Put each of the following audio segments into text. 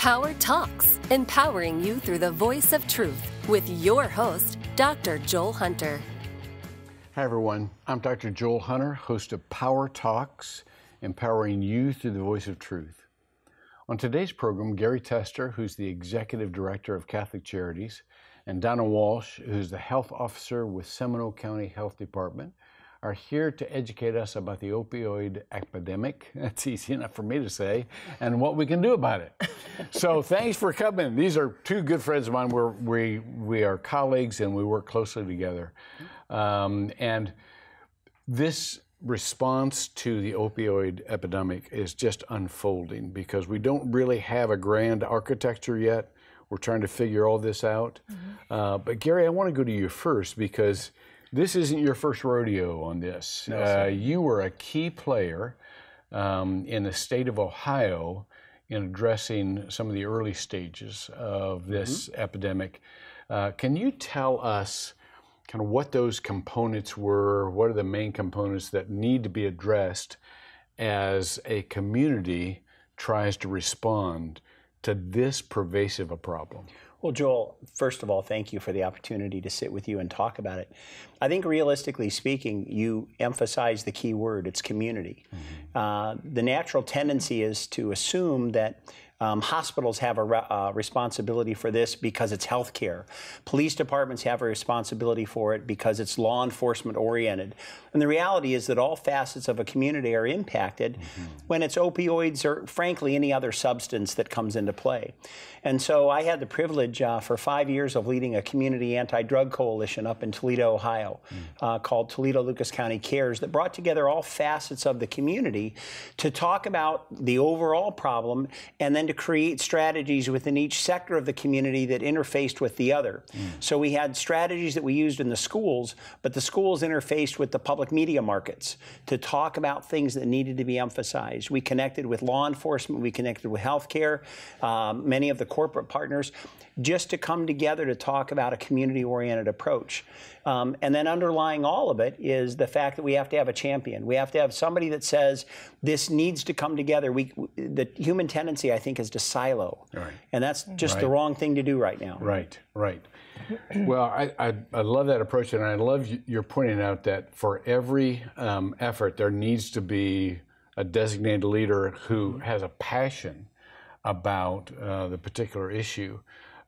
Power Talks, empowering you through the voice of truth with your host, Dr. Joel Hunter. Hi, everyone. I'm Dr. Joel Hunter, host of Power Talks, empowering you through the voice of truth. On today's program, Gary Tester, who's the Executive Director of Catholic Charities, and Donna Walsh, who's the Health Officer with Seminole County Health Department, are here to educate us about the opioid epidemic. That's easy enough for me to say, and what we can do about it. so thanks for coming. These are two good friends of mine. We're, we we are colleagues and we work closely together. Um, and this response to the opioid epidemic is just unfolding because we don't really have a grand architecture yet. We're trying to figure all this out. Mm-hmm. Uh, but Gary, I want to go to you first because this isn't your first rodeo on this. No, uh, you were a key player um, in the state of Ohio in addressing some of the early stages of this mm-hmm. epidemic. Uh, can you tell us kind of what those components were? What are the main components that need to be addressed as a community tries to respond to this pervasive a problem? Well, Joel, first of all, thank you for the opportunity to sit with you and talk about it. I think realistically speaking, you emphasize the key word it's community. Mm-hmm. Uh, the natural tendency is to assume that um, hospitals have a re- uh, responsibility for this because it's healthcare. Police departments have a responsibility for it because it's law enforcement oriented. And the reality is that all facets of a community are impacted mm-hmm. when it's opioids or, frankly, any other substance that comes into play. And so I had the privilege uh, for five years of leading a community anti drug coalition up in Toledo, Ohio, mm. uh, called Toledo Lucas County Cares, that brought together all facets of the community to talk about the overall problem and then to create strategies within each sector of the community that interfaced with the other. Mm. So we had strategies that we used in the schools, but the schools interfaced with the public media markets to talk about things that needed to be emphasized. We connected with law enforcement, we connected with healthcare, um, many of the corporate partners, just to come together to talk about a community oriented approach. Um, and then underlying all of it is the fact that we have to have a champion. We have to have somebody that says this needs to come together. We, the human tendency, I think, is to silo, right. and that's just right. the wrong thing to do right now. Right, right. well, I, I, I, love that approach, and I love you're pointing out that for every um, effort, there needs to be a designated leader who has a passion about uh, the particular issue.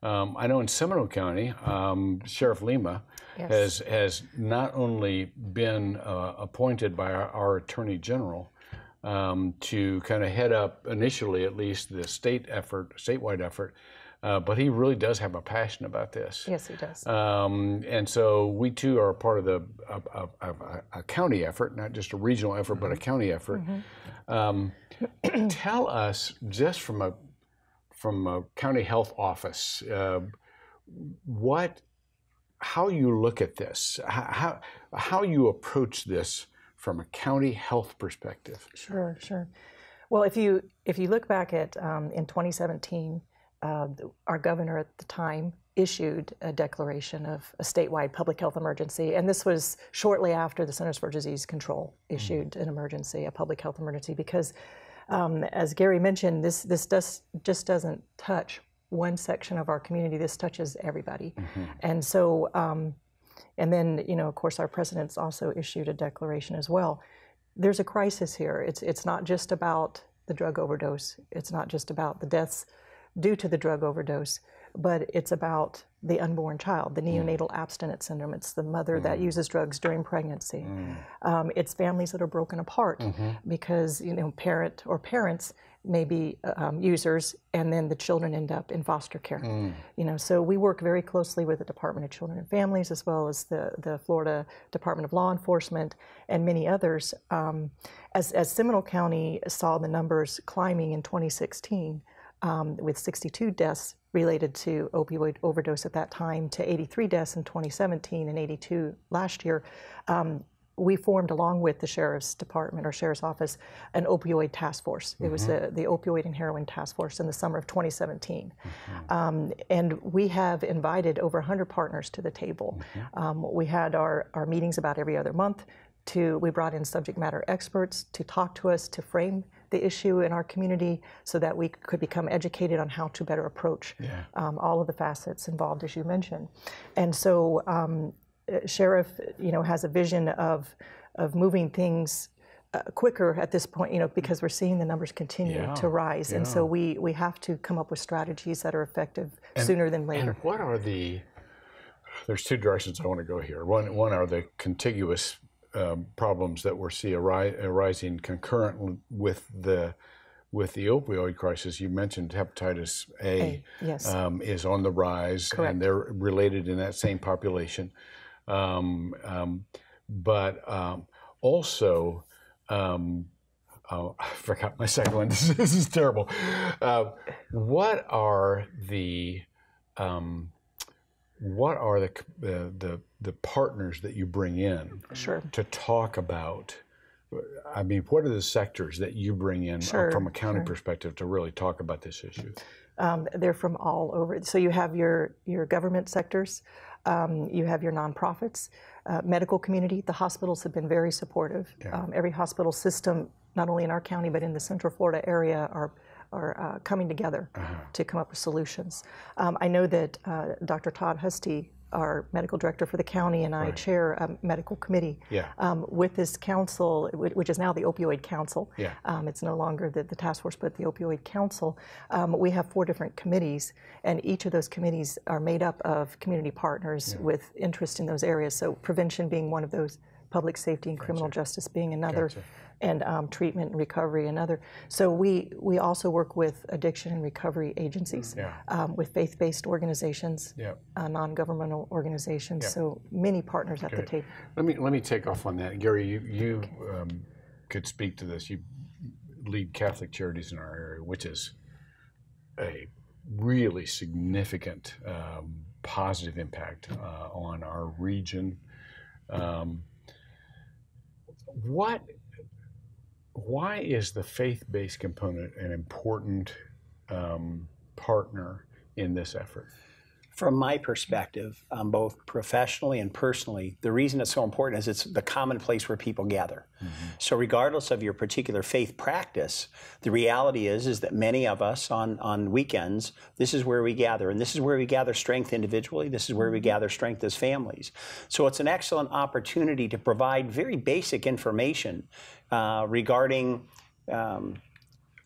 Um, I know in Seminole County, um, Sheriff Lemma yes. has has not only been uh, appointed by our, our Attorney General um, to kind of head up initially, at least, the state effort, statewide effort. Uh, but he really does have a passion about this. Yes, he does. Um, and so we too are part of the a county effort, not just a regional effort, mm-hmm. but a mm-hmm. county effort. Mm-hmm. Um, tell us just from a from a county health office, uh, what, how you look at this, how, how you approach this from a county health perspective. Sure, sure. Well, if you if you look back at um, in 2017, uh, our governor at the time issued a declaration of a statewide public health emergency, and this was shortly after the Centers for Disease Control mm. issued mm-hmm. an emergency, a public health emergency, because um, as Gary mentioned, this this does just doesn't touch one section of our community. This touches everybody, mm-hmm. and so um, and then you know, of course, our president's also issued a declaration as well. There's a crisis here. It's it's not just about the drug overdose. It's not just about the deaths due to the drug overdose, but it's about the unborn child, the mm. neonatal mm. abstinence syndrome. It's the mother mm. that uses drugs during pregnancy. Mm. Um, it's families that are broken apart mm-hmm. because you know parent or parents may be um, users, and then the children end up in foster care. Mm. You know, so we work very closely with the Department of Children and Families as well as the the Florida Department of Law Enforcement and many others. Um, as as Seminole County saw the numbers climbing in 2016 um, with 62 deaths related to opioid overdose at that time to 83 deaths in 2017 and 82 last year. Um, we formed, along with the sheriff's department or sheriff's office, an opioid task force. Mm-hmm. It was mm-hmm. the opioid and heroin task force in the summer of 2017. Mm-hmm. Um, and we have invited over 100 partners to the table. Mm-hmm. Um, we had our, our meetings about every other month. To, we brought in subject matter experts to talk to us to frame the issue in our community so that we could become educated on how to better approach Yeah. um, all of the facets involved, as you mentioned. And so, um, Sheriff, you know, has a vision of of moving things uh, quicker at this point, you know, because we're seeing the numbers continue Yeah, to rise, and so we we have to come up with strategies that are effective sooner than later. And what are the? There's two directions I want to go here. One, one are the contiguous um, problems that we're see ari- arising concurrent with the with the opioid crisis. You mentioned hepatitis A, A, yes. um, is on the rise, Correct. and they're related in that same population. Um, um, but um, also, um, oh, I forgot my second one. This, this is terrible. Uh, what are the um, what are the, the the the partners that you bring in Sure. to talk about? I mean, what are the sectors that you bring in uh, Sure, from a county sure. perspective to really talk about this issue? Um, they're from all over. So you have your your government sectors, um, you have your nonprofits, uh, medical community. The hospitals have been very supportive. Um, every hospital system, not only in our county but in the Central Florida area, are are uh, coming together to come up with solutions. Um, I know that uh, Dr. Todd Husty, our medical director for the county, and I chair a medical committee Yeah. um, with this council, which is now the Opioid Council. Yeah. Um, it's no longer the, the task force, but the Opioid Council. Um, we have four different committees, and each of those committees are made up of community partners with interest in those areas. So, prevention being one of those, public safety and criminal justice being another. And um, treatment and recovery, another. So we we also work with addiction and recovery agencies, Yeah. um, with faith-based organizations, Yeah. uh, non-governmental organizations. So many partners at the table. Let me let me take off on that, Gary. You you um, could speak to this. You lead Catholic Charities in our area, which is a really significant um, positive impact uh, on our region. Um, what? Why is the faith-based component an important um, partner in this effort? From my perspective, um, both professionally and personally, the reason it's so important is it's the common place where people gather. So, regardless of your particular faith practice, the reality is is that many of us on on weekends, this is where we gather, and this is where we gather strength individually. This is where we gather strength as families. So, it's an excellent opportunity to provide very basic information uh, regarding. Um,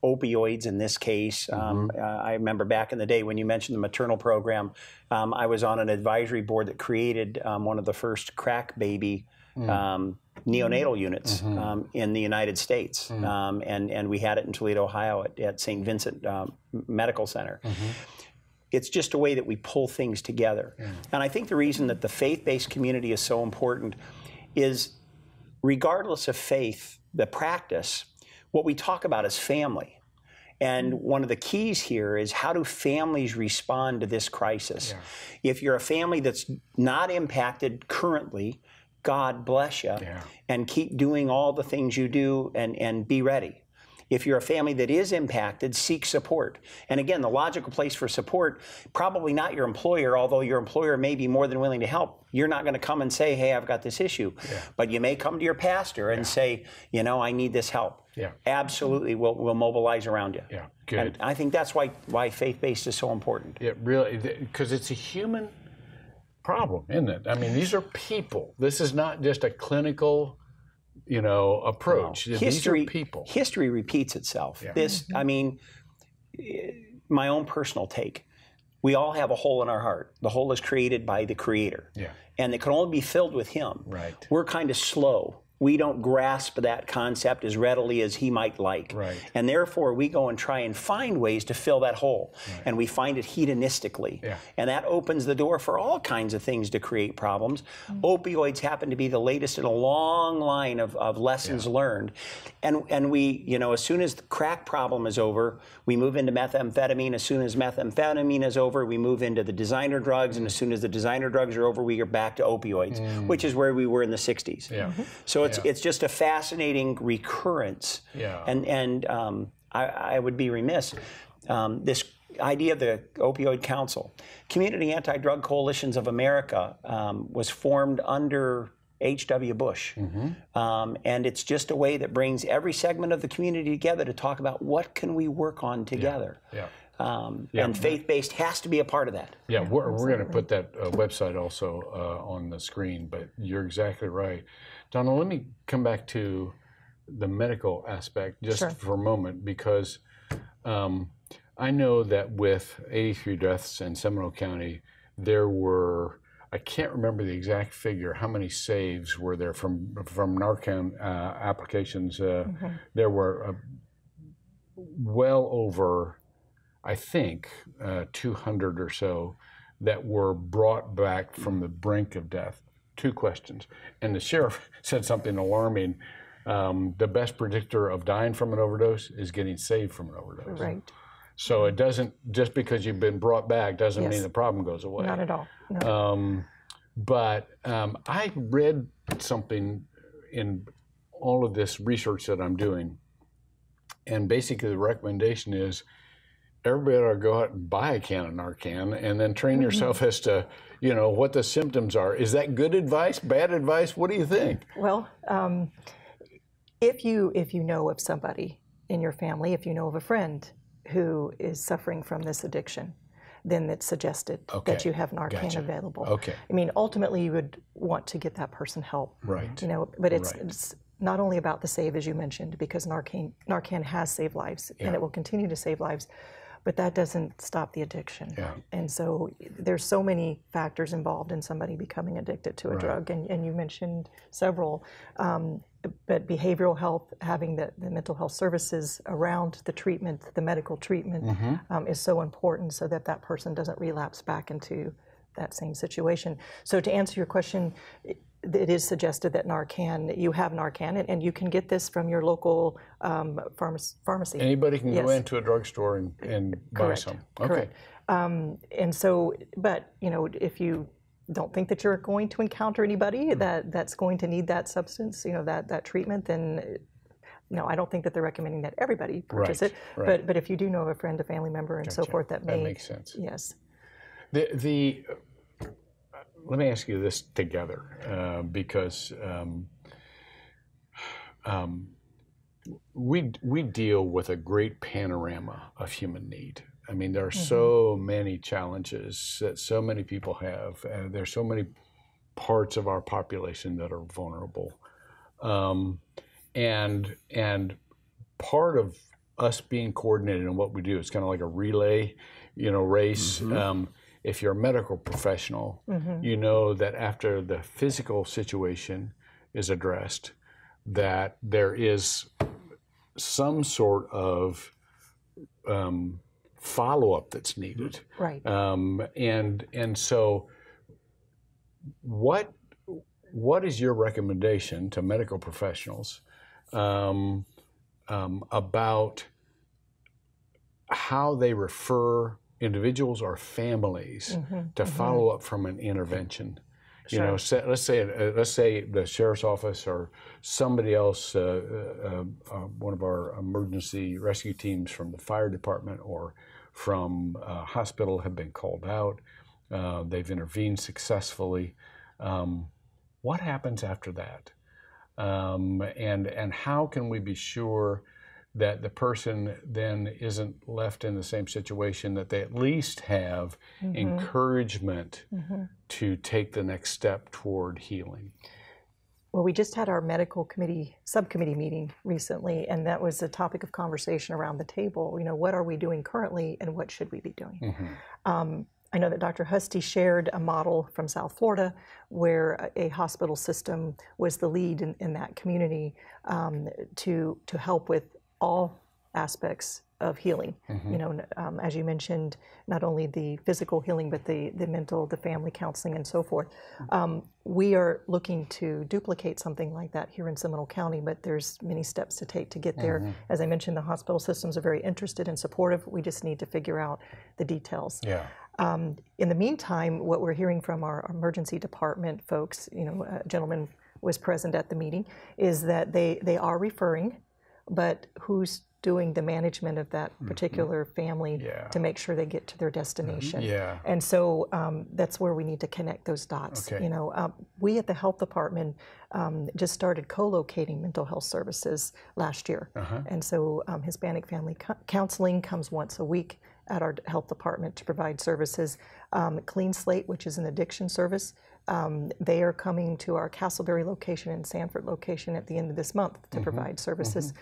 opioids in this case. Um, uh, I remember back in the day when you mentioned the maternal program, um, I was on an advisory board that created um, one of the first crack baby. Um, neonatal units um, in the United States, um, and and we had it in Toledo, Ohio, at, at St. Vincent um, Medical Center. It's just a way that we pull things together, and I think the reason that the faith-based community is so important is regardless of faith, the practice, what we talk about is family. And mm-hmm. one of the keys here is how do families respond to this crisis? If you're a family that's not impacted currently, God bless you, Yeah. and keep doing all the things you do and, and be ready. If you're a family that is impacted, seek support. And again, the logical place for support, probably not your employer, although your employer may be more than willing to help. You're not going to come and say, hey, I've got this issue. But you may come to your pastor and say, you know, I need this help. Yeah. Absolutely, we'll, we'll mobilize around you. Yeah, good. And I think that's why, why faith based is so important. It really because it's a human problem, isn't it? I mean, these are people. This is not just a clinical, you know, approach. These history are people. history repeats itself this i mean eh, my own personal take we all have a hole in our heart the hole is created by the creator Yeah. and it can only be filled with him Right. we're kind of slow we don't grasp that concept as readily as he might like. Right. and therefore we go and try and find ways to fill that hole. And we find it hedonistically. Yeah. and that opens the door for all kinds of things to create problems. Mm-hmm. Opioids happen to be the latest in a long line of, of lessons learned. And and we you know as soon as the crack problem is over we move into methamphetamine. As soon as methamphetamine is over we move into the designer drugs. And as soon as the designer drugs are over we are back to opioids mm. which is where we were in the 60s Yeah. so it's it's just a fascinating recurrence. Yeah. And and um, I, I would be remiss. Um, this idea of the opioid council, Community Anti-Drug Coalitions of America, um, was formed under H.W. Bush. Um, and it's just a way that brings every segment of the community together to talk about what can we work on together. Yeah. Um, And faith-based has to be a part of that. Yeah, we're, we're going to put that uh, website also uh, on the screen, but you're exactly right. Donna, let me come back to the medical aspect just Sure. for a moment because um, I know that with 83 deaths in Seminole County, there were, I can't remember the exact figure, how many saves were there from, from Narcan uh, applications? Uh, There were uh, well over, I think, uh, 200 or so that were brought back from the brink of death. Two questions. And the sheriff said something alarming. Um, the best predictor of dying from an overdose is getting saved from an overdose. Right. So it doesn't, just because you've been brought back doesn't Yes. mean the problem goes away. Not at all. No. Um, but um, I read something in all of this research that I'm doing, and basically the recommendation is everybody ought to go out and buy a can of Narcan and then train yourself as to, you know, what the symptoms are. Is that good advice? Bad advice? What do you think? Well, um, if you if you know of somebody in your family, if you know of a friend who is suffering from this addiction, then it's suggested Okay, that you have Narcan gotcha. available. Okay. I mean, ultimately, you would want to get that person help. Right. You know, but it's, Right. it's not only about the save, as you mentioned, because Narcan Narcan has saved lives and it will continue to save lives. But that doesn't stop the addiction. Yeah. And so there's so many factors involved in somebody becoming addicted to a drug, and, and you mentioned several. Um, but behavioral health, having the, the mental health services around the treatment, the medical treatment, um, is so important so that that person doesn't relapse back into that same situation. So to answer your question, it, is suggested that Narcan, you have Narcan, and, and you can get this from your local um, pharmac- pharmacy. Anybody can go into a drugstore and, and buy some. Okay. Correct. Um, and so, but you know, if you don't think that you're going to encounter anybody Hmm. that that's going to need that substance, you know, that that treatment, then no, I don't think that they're recommending that everybody purchase Right, it. right. But but if you do know of a friend, a family member, and so forth, that That may makes sense. yes, The, the let me ask you this together uh, because um, um, we we deal with a great panorama of human need. I mean, there are so many challenges that so many people have. Uh, there's so many parts of our population that are vulnerable, um, and and part of us being coordinated in what we do is kind of like a relay, you know, race. Um, if you're a medical professional, you know that after the physical situation is addressed, that there is some sort of um, follow up that's needed. right. Um, and and so, what what is your recommendation to medical professionals um, um, about how they refer individuals or families to follow up from an intervention? Sure. You know, say, let's say uh, let's say the sheriff's office or somebody else, uh, uh, uh, one of our emergency rescue teams from the fire department or from a hospital have been called out. Uh, they've intervened successfully. Um, what happens after that? Um, and and how can we be sure that the person then isn't left in the same situation that they at least have encouragement to take the next step toward healing? Well, we just had our medical committee subcommittee meeting recently, and that was a topic of conversation around the table. You know, what are we doing currently, and what should we be doing? Um, I know that Dr. Husty shared a model from South Florida where a a hospital system was the lead in, in that community um, to to help with all aspects of healing. You know, um, as you mentioned, not only the physical healing, but the the mental, the family counseling, and so forth. Um, we are looking to duplicate something like that here in Seminole County, but there's many steps to take to get there. As I mentioned, the hospital systems are very interested and supportive. We just need to figure out the details. Yeah. Um, in the meantime, what we're hearing from our emergency department folks, you know, a gentleman was present at the meeting, is that they, they are referring, but who's doing the management of that particular family Yeah. to make sure they get to their destination. Yeah. And so um, that's where we need to connect those dots. Okay. You know, um, we at the health department um, just started co-locating mental health services last year, Uh-huh. and so um, Hispanic family co- counseling comes once a week at our health department to provide services. Um, Clean Slate, which is an addiction service, um, they are coming to our Casselberry location and Sanford location at the end of this month to provide services.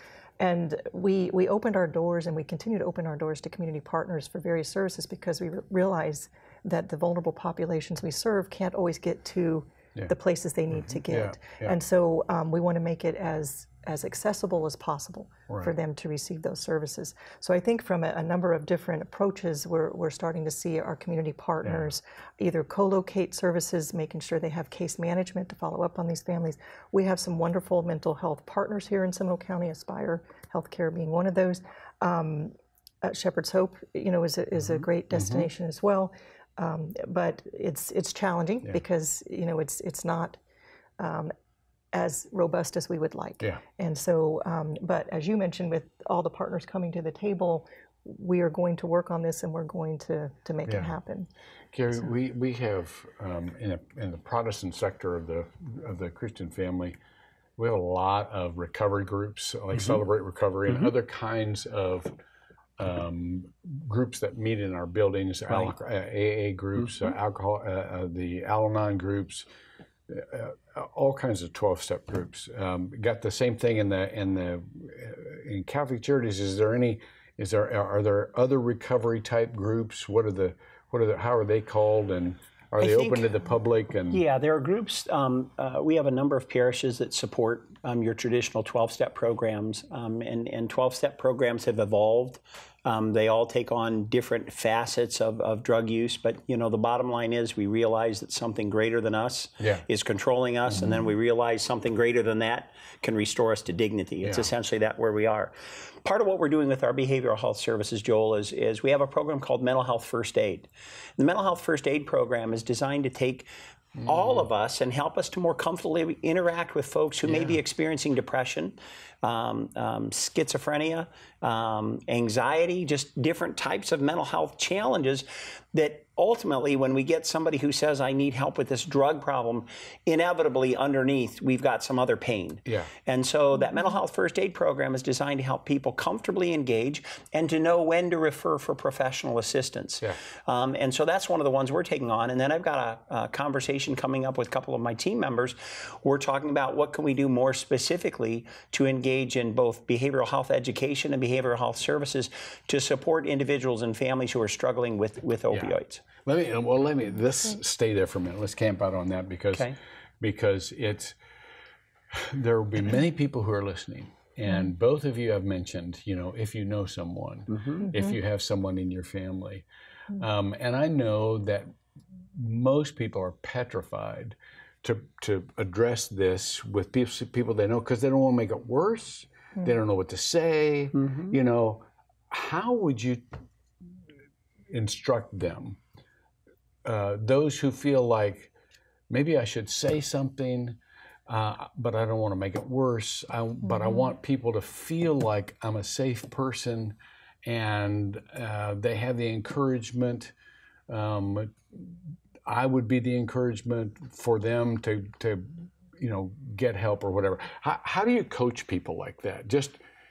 And we, we opened our doors and we continue to open our doors to community partners for various services because we re- realize that the vulnerable populations we serve can't always get to the places they need to get. yeah. And so um, we want to make it as, as accessible as possible for them to receive those services. So I think from a, a number of different approaches, we're, we're starting to see our community partners either co-locate services, making sure they have case management to follow up on these families. We have some wonderful mental health partners here in Seminole County, Aspire Healthcare being one of those. Um, uh, Shepherd's Hope, you know, is a, is a great destination as well. Um, but it's it's challenging because you know it's it's not um, as robust as we would like. Yeah. And so, um, but as you mentioned, with all the partners coming to the table, we are going to work on this and we're going to to make Yeah. it happen. Gary, we, we have um, in, a, in the Protestant sector of the of the Christian family, we have a lot of recovery groups like Celebrate Recovery and other kinds of um, groups that meet in our buildings, al- uh, AA groups, uh, alcohol, uh, uh, the Al-Anon groups, uh, uh, all kinds of twelve-step groups. Um, got the same thing in the in the uh, in Catholic charities. Is there any? Is there are there other recovery type groups? What are the what are the how are they called and are they think- open to the public? And Yeah, there are groups. Um, uh, we have a number of parishes that support um, your traditional 12 step programs, um, and, and 12 step programs have evolved. Um, they all take on different facets of, of drug use, but you know the bottom line is we realize that something greater than us Yeah. is controlling us, and then we realize something greater than that can restore us to dignity. It's Yeah. essentially that where we are. Part of what we're doing with our behavioral health services, Joel, is, is we have a program called Mental Health First Aid. The Mental Health First Aid program is designed to take all of us and help us to more comfortably interact with folks who may be experiencing depression, um, um, schizophrenia, um, anxiety, just different types of mental health challenges that ultimately, when we get somebody who says, I need help with this drug problem, inevitably underneath, we've got some other pain. Yeah. And so that mental health first aid program is designed to help people comfortably engage and to know when to refer for professional assistance. Yeah. Um, and so that's one of the ones we're taking on. And then I've got a, a conversation coming up with a couple of my team members. We're talking about what can we do more specifically to engage in both behavioral health education and behavioral health services to support individuals and families who are struggling with, with opioids. Let me well let me let's stay there for a minute. Let's camp out on that because Okay. because it's there will be many people who are listening. And mm-hmm. both of you have mentioned, you know, if you know someone, mm-hmm. if mm-hmm. you have someone in your family. Um, and I know that most people are petrified to, to address this with people, people they know because they don't want to make it worse. They don't know what to say. You know, how would you instruct them? Uh, those who feel like maybe I should say something, uh, but I don't want to make it worse. I, But I want people to feel like I'm a safe person and uh, they have the encouragement. Um, I would be the encouragement for them to, to you know, get help or whatever. How, how do you coach people like that? Just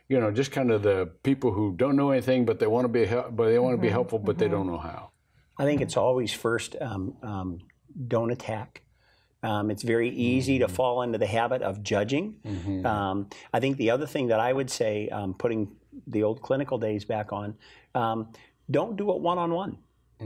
you know, just kind of the people who don't know anything, but they want to be but they want to be helpful, but they don't know how. I think it's always first um, um, don't attack. Um, it's very easy to fall into the habit of judging. Um, I think the other thing that I would say, um, putting the old clinical days back on, um, don't do it one on one.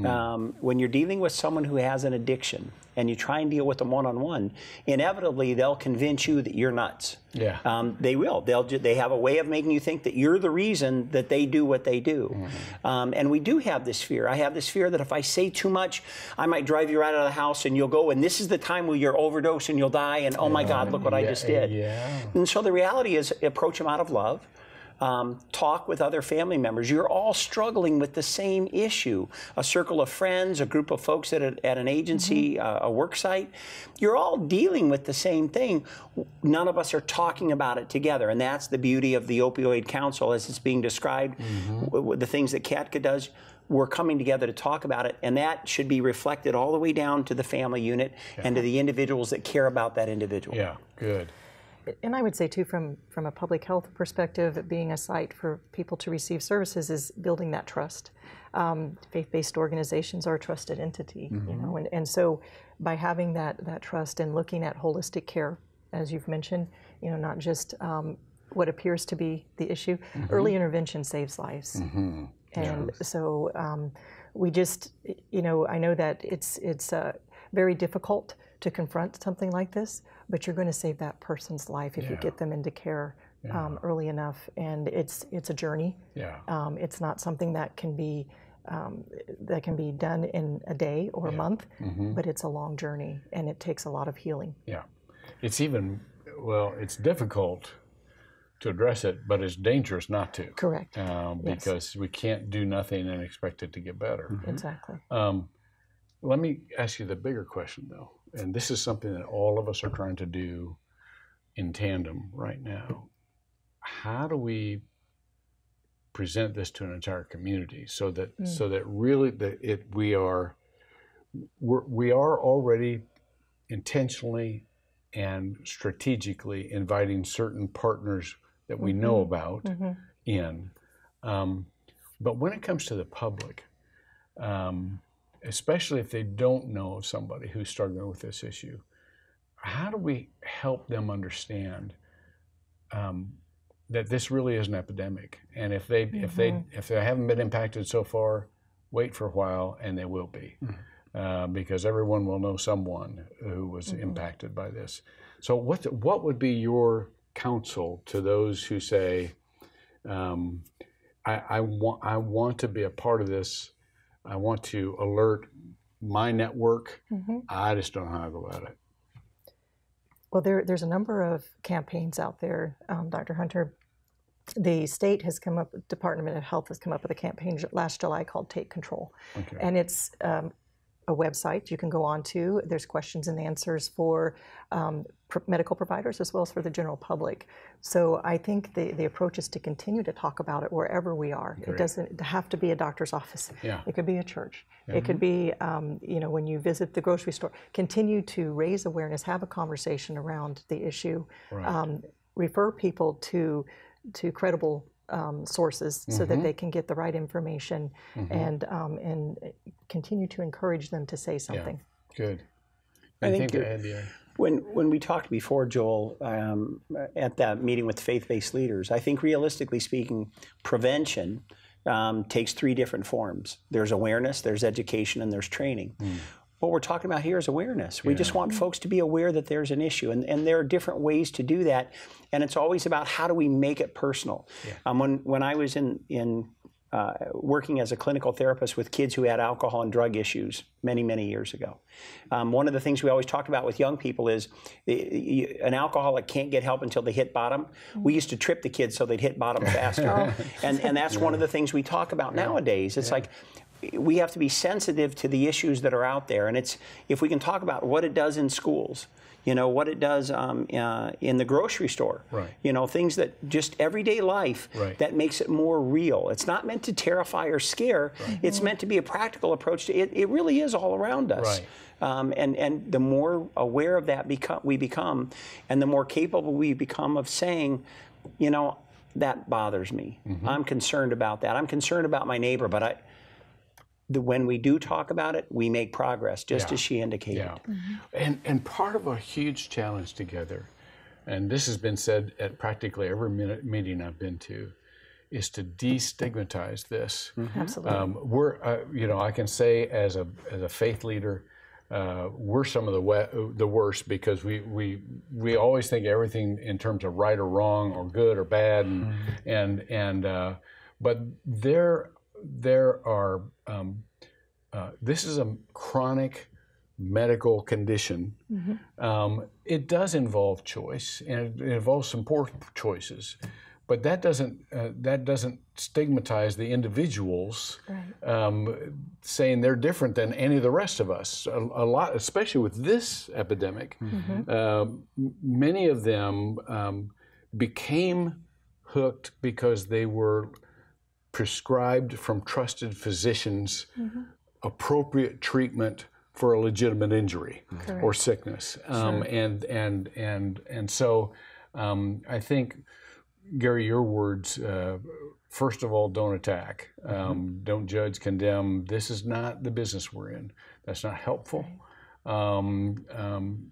Um, when you're dealing with someone who has an addiction and you try and deal with them one on one, inevitably they'll convince you that you're nuts. Yeah. Um, they will. They'll. They have a way of making you think that you're the reason that they do what they do. Um, and we do have this fear. I have this fear that if I say too much, I might drive you right out of the house, and you'll go. And this is the time where you're overdose and you'll die. And oh my God, look what I just did. Yeah. And so the reality is, approach them out of love. Um, talk with other family members. You're all struggling with the same issue. A circle of friends, a group of folks at, a, at an agency, mm-hmm. uh, a work site. You're all dealing with the same thing. None of us are talking about it together. And that's the beauty of the Opioid Council as it's being described, mm-hmm. w- the things that CADCA does we're coming together to talk about it, and that should be reflected all the way down to the family unit yeah. and to the individuals that care about that individual. Yeah, good. And I would say too, from from a public health perspective, being a site for people to receive services is building that trust. Um, faith-based organizations are a trusted entity, mm-hmm. you know, and, and so by having that that trust and looking at holistic care, as you've mentioned, you know, not just um, what appears to be the issue. Mm-hmm. Early intervention saves lives. Mm-hmm. And yes. so um, we just, you know, I know that it's it's uh, very difficult to confront something like this, but you're going to save that person's life if yeah. you get them into care yeah. um, early enough. And it's it's a journey. Yeah. Um, it's not something that can be um, that can be done in a day or a month, mm-hmm. but it's a long journey and it takes a lot of healing. Yeah, it's even well, it's difficult to address it, but it's dangerous not to. Correct. Um, because yes. we can't do nothing and expect it to get better. Mm-hmm. Exactly. Um, let me ask you the bigger question, though, and this is something that all of us are trying to do in tandem right now. How do we present this to an entire community so that mm. so that really that it we are we're, we are already intentionally and strategically inviting certain partners that we mm-hmm. know about mm-hmm. in. Um, but when it comes to the public, um, especially if they don't know of somebody who's struggling with this issue, how do we help them understand um, that this really is an epidemic? And if they mm-hmm. if they mm-hmm. if they haven't been impacted so far, wait for a while, and they will be. Mm-hmm. Uh, because everyone will know someone who was mm-hmm. impacted by this. So, what what would be your counsel to those who say, um, I, I, want I want to be a part of this. I want to alert my network. Mm-hmm. I just don't know how to go about it. Well, there, there's a number of campaigns out there, um, Dr. Hunter. The state has come up, Department of Health has come up with a campaign last July called Take Control. Okay. And it's um, a website you can go on to. There's questions and answers for um, pr- medical providers as well as for the general public. So I think the, the approach is to continue to talk about it wherever we are. Great. It doesn't have to be a doctor's office. Yeah. It could be a church. Mm-hmm. It could be, um, you know, when you visit the grocery store. Continue to raise awareness, have a conversation around the issue, right. um, refer people to to credible um, sources mm-hmm. so that mm-hmm. they can get the right information mm-hmm. and um, and continue to encourage them to say something. Yeah. Good. I think when when we talked before, Joel, um, at that meeting with faith-based leaders, I think realistically speaking, prevention um, takes three different forms. There's awareness, there's education, and there's training. Mm what we're talking about here is awareness. We yeah. just want folks to be aware that there's an issue, and, and there are different ways to do that. And it's always about how do we make it personal. Yeah. Um, when when I was in in uh, working as a clinical therapist with kids who had alcohol and drug issues many, many years ago. Um, one of the things we always talk about with young people is an alcoholic can't get help until they hit bottom. We used to trip the kids so they'd hit bottom faster. and, and that's yeah. one of the things we talk about yeah. nowadays. It's like we have to be sensitive to the issues that are out there. And it's if we can talk about what it does in schools, you know what it does um, uh, in the grocery store, right. you know things that just everyday life right. that makes it more real. It's not meant to terrify or scare. Right. It's meant to be a practical approach to it. It really is all around us. Um, and and the more aware of that become, we become, and the more capable we become of saying, you know, that bothers me. Mm-hmm. I'm concerned about that. I'm concerned about my neighbor, but I the, when we do talk about it, we make progress, just yeah. as she indicated. Yeah. Mm-hmm. And, and part of a huge challenge together, and this has been said at practically every minute, meeting I've been to, is to destigmatize this. Mm-hmm. Absolutely. Um, we're, uh, you know, I can say as a, as a faith leader, uh, we're some of the we- the worst because we, we we always think everything in terms of right or wrong or good or bad and mm-hmm. and and uh, but there there are, um, uh, this is a chronic medical condition. Mm-hmm. Um, it does involve choice, and it, involves some poor choices. but that doesn't uh, that doesn't stigmatize the individuals, right. um, saying they're different than any of the rest of us. A, a lot, especially with this epidemic, mm-hmm. uh, many of them um, became hooked because they were prescribed from trusted physicians mm-hmm. appropriate treatment for a legitimate injury or sickness, um, sure. and and and and so um, I think Gary, your words. Uh, first of all, don't attack. Um, mm-hmm. Don't judge, condemn. This is not the business we're in. That's not helpful. Um, um,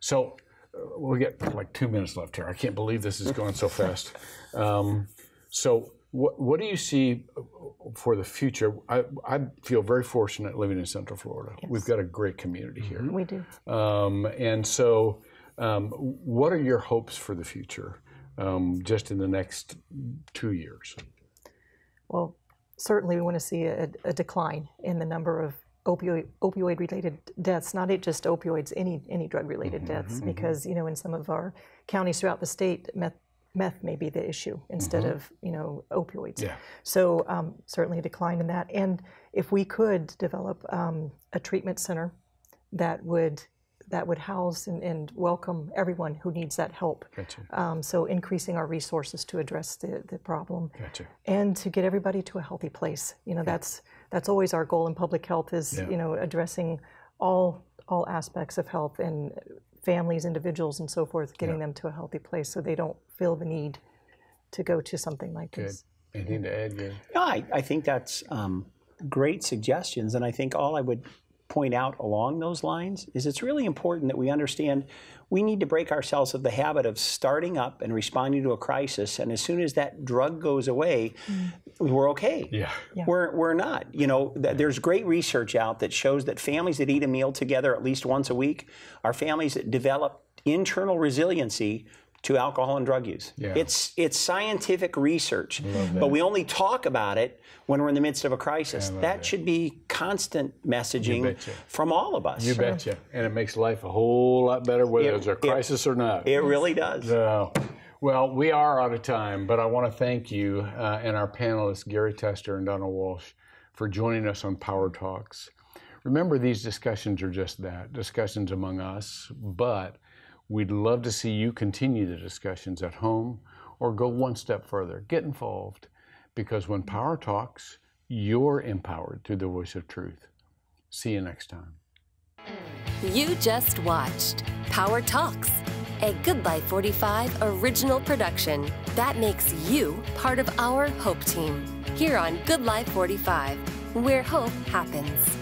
so uh, we get like two minutes left here. I can't believe this is going so fast. Um, so what, what do you see for the future? I, I feel very fortunate living in Central Florida. Yes. We've got a great community here. We do. Um, and so, um, what are your hopes for the future, um, just in the next two years? Well, certainly we want to see a, a decline in the number of opioid opioid related deaths, not just opioids, any any drug related mm-hmm, deaths, mm-hmm. because you know in some of our counties throughout the state, meth meth may be the issue instead mm-hmm. of you know opioids. Yeah. So um, certainly a decline in that. And if we could develop um, a treatment center that would that would house and, and, welcome everyone who needs that help. Gotcha. Um, so increasing our resources to address the, the problem gotcha. and to get everybody to a healthy place. You know, yeah. that's that's always our goal in public health is yeah. you know addressing all all aspects of health and families, individuals, and so forth, getting yeah. them to a healthy place so they don't feel the need to go to something like Good. this. Anything to add, Gabe? Yeah, I, I think that's um, great suggestions, and I think all I would point out along those lines is it's really important that we understand we need to break ourselves of the habit of starting up and responding to a crisis and as soon as that drug goes away mm. we're okay yeah. yeah. we're, we're not you know th- there's great research out that shows that families that eat a meal together at least once a week are families that develop internal resiliency to alcohol and drug use. Yeah. It's it's scientific research, but we only talk about it when we're in the midst of a crisis. That, that should be constant messaging from all of us. You sure. betcha, and it makes life a whole lot better whether it, a crisis it, or not. It really does. No. Well, we are out of time, but I want to thank you uh, and our panelists, Gary Tester and Donna Walsh, for joining us on Power Talks. Remember, these discussions are just that discussions among us, but We'd love to see you continue the discussions at home or go one step further. Get involved because when power talks, you're empowered through the voice of truth. See you next time. You just watched Power Talks, a Good Life 45 original production that makes you part of our Hope team here on Good Life 45, where hope happens.